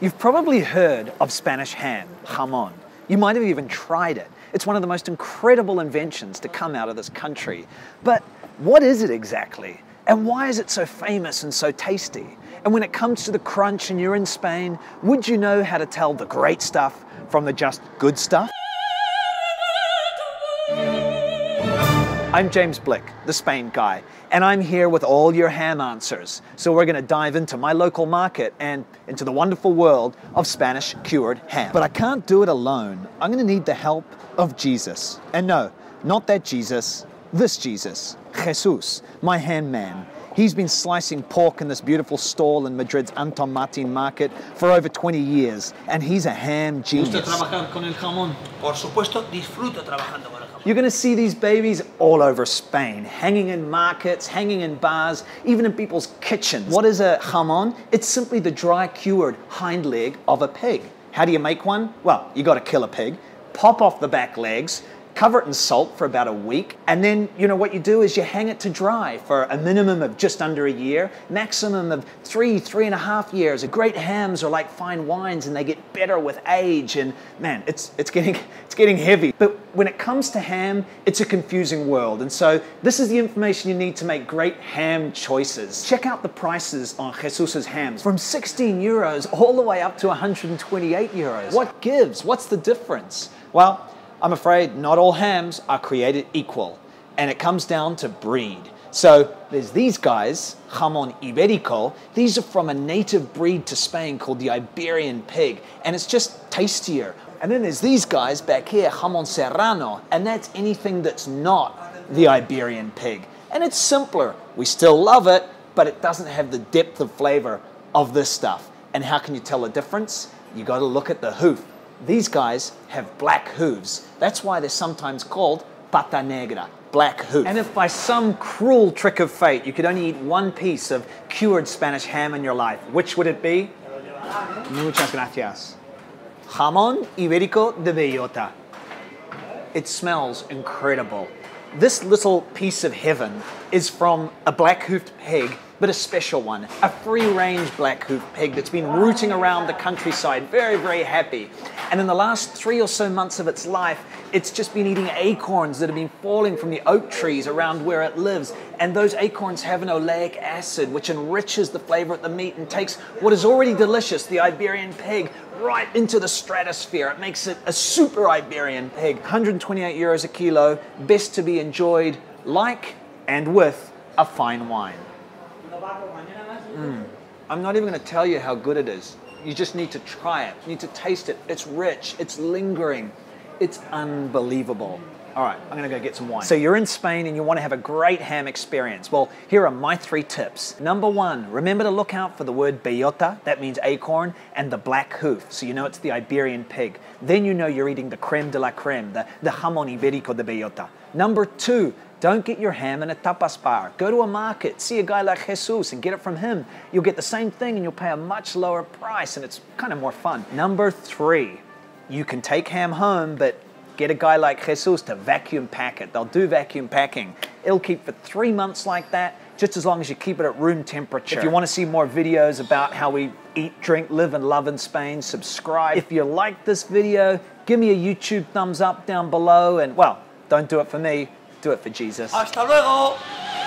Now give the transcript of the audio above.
You've probably heard of Spanish ham, jamon. You might have even tried it. It's one of the most incredible inventions to come out of this country. But what is it exactly? And why is it so famous and so tasty? And when it comes to the crunch and you're in Spain, would you know how to tell the great stuff from the just good stuff? I'm James Blick, the Spain guy, and I'm here with all your ham answers. So we're going to dive into my local market and into the wonderful world of Spanish cured ham. But I can't do it alone. I'm going to need the help of Jesus. And no, not that Jesus, this Jesus, Jesus, my ham man. He's been slicing pork in this beautiful stall in Madrid's Anton Martin market for over 20 years, and he's a ham genius. trabajar con el jamón? Por supuesto, disfruto trabajando con el jamón. You're going to see these babies all over Spain, hanging in markets, hanging in bars, even in people's kitchens. What is a jamon? It's simply the dry cured hind leg of a pig. How do you make one? Well, you got to kill a pig, pop off the back legs, cover it in salt for about a week, and then you know what you do is you hang it to dry for a minimum of just under a year, maximum of three, three and a half years. Great hams are like fine wines and they get better with age, and man, it's it's getting it's getting heavy. But when it comes to ham, it's a confusing world, and so this is the information you need to make great ham choices. Check out the prices on Jesus's hams from 16 euros all the way up to 128 euros. What gives? What's the difference? Well, I'm afraid not all hams are created equal, and it comes down to breed. So there's these guys, Jamon Iberico. These are from a native breed to Spain called the Iberian pig, and it's just tastier. And then there's these guys back here, Jamon Serrano, and that's anything that's not the Iberian pig. And it's simpler. We still love it, but it doesn't have the depth of flavor of this stuff. And how can you tell the difference? You got to look at the hoof. These guys have black hooves. That's why they're sometimes called pata negra, black hoof. And if by some cruel trick of fate you could only eat one piece of cured Spanish ham in your life, which would it be? Muchas gracias. Jamón Ibérico de Bellota. It smells incredible. This little piece of heaven is from a black hoofed pig, but a special one. A free range black hoofed pig that's been rooting around the countryside, very, very happy. And in the last three or so months of its life, it's just been eating acorns that have been falling from the oak trees around where it lives. And those acorns have an oleic acid, which enriches the flavor of the meat and takes what is already delicious, the Iberian pig, right into the stratosphere. It makes it a super Iberian pig. 128 euros a kilo, best to be enjoyed like and with a fine wine. Mm. I'm not even going to tell you how good it is. You just need to try it. You need to taste it. It's rich, it's lingering, it's unbelievable. All right, I'm gonna go get some wine. So you're in Spain and you wanna have a great ham experience. Well, here are my three tips. Number one, remember to look out for the word bellota, that means acorn, and the black hoof, so you know it's the Iberian pig. Then you know you're eating the creme de la creme, the, the jamón ibérico de bellota. Number two, don't get your ham in a tapas bar. Go to a market, see a guy like Jesus and get it from him. You'll get the same thing and you'll pay a much lower price and it's kind of more fun. Number three, you can take ham home, but get a guy like Jesus to vacuum pack it. They'll do vacuum packing. It'll keep for three months like that, just as long as you keep it at room temperature. If you want to see more videos about how we eat, drink, live, and love in Spain, subscribe. If you like this video, give me a YouTube thumbs up down below and, well, don't do it for me, do it for Jesus. Hasta luego.